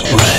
right